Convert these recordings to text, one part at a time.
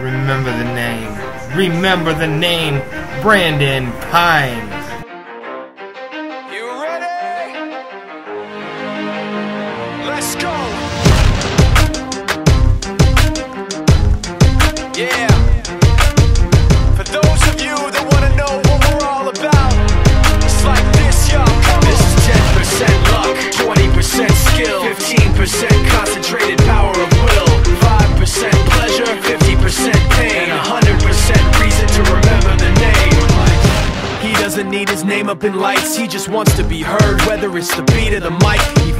Remember the name. Remember the name. Brandon Pine. Up in lights, he just wants to be heard, whether it's the beat of the mic.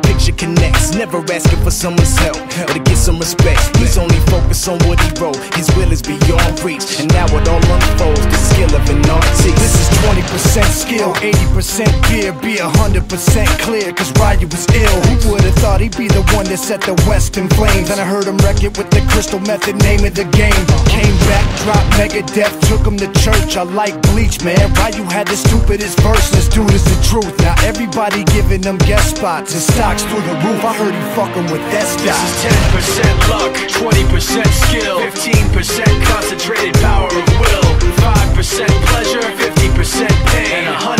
the picture connects. Never asking for someone's help or to get some respect. He's only focused on what he wrote, his will is beyond reach, and now it all unfolds. The skill of an artist. This is 20% skill, 80% gear. be 100% clear, cause Ryu was ill. Who would've thought he'd be the one that set the West in flames? And I heard him wreck it with the crystal method, name of the game. Came back, dropped Megadeth, took him to church. I like Bleach, man. Ryu had the stupidest verse, this dude is the truth. Now everybody giving them guest spots and stocks through the roof. I heard he fucking with that This is 10% luck, 20% skill, 15% concentrated power of will, 5% pleasure, 50% pain, and 100%